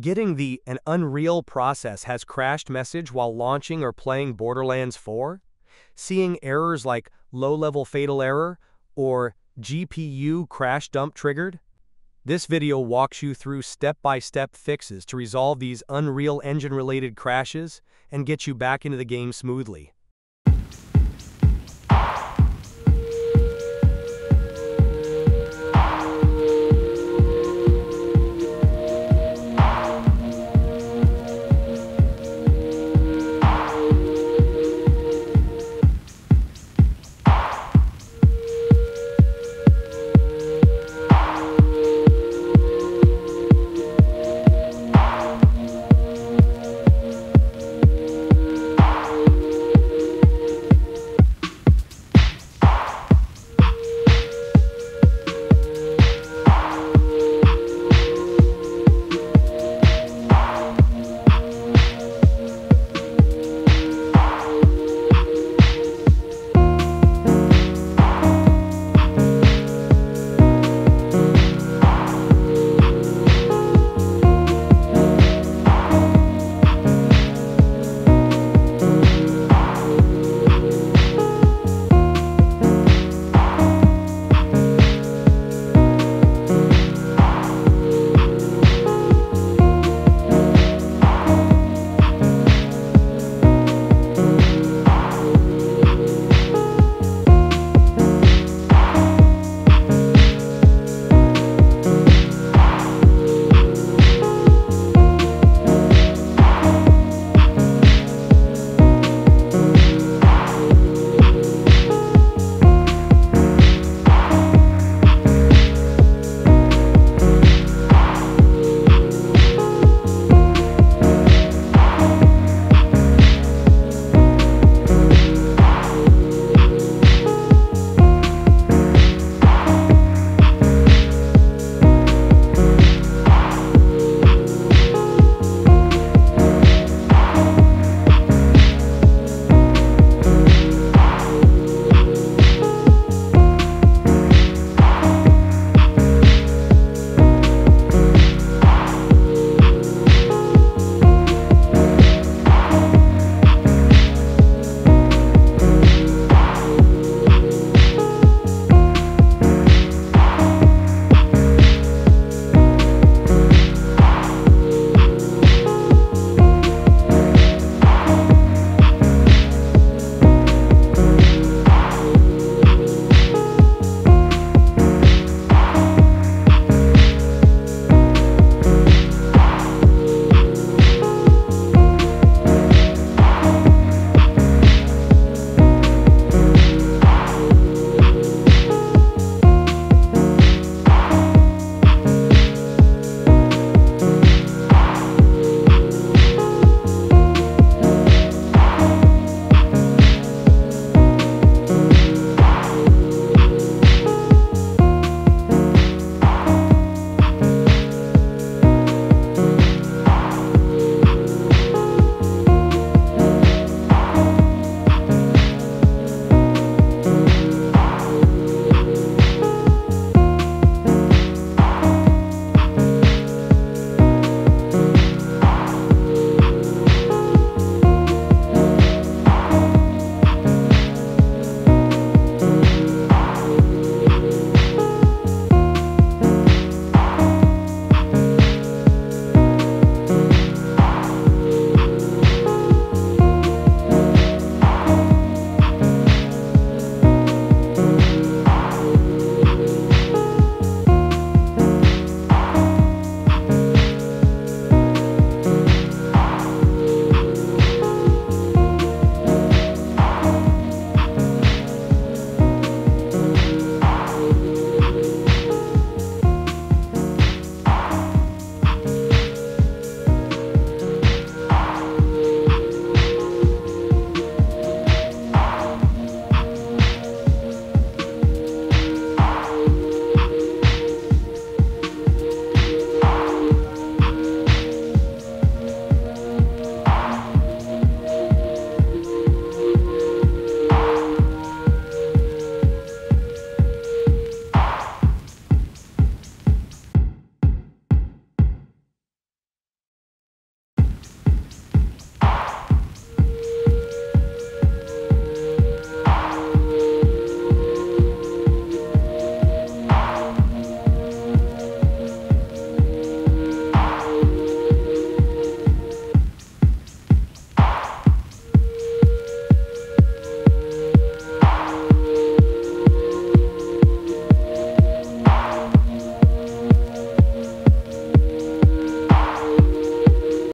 Getting the an Unreal process has crashed message while launching or playing Borderlands 4? Seeing errors like low-level fatal error or GPU crash dump triggered? This video walks you through step-by-step -step fixes to resolve these Unreal Engine-related crashes and get you back into the game smoothly.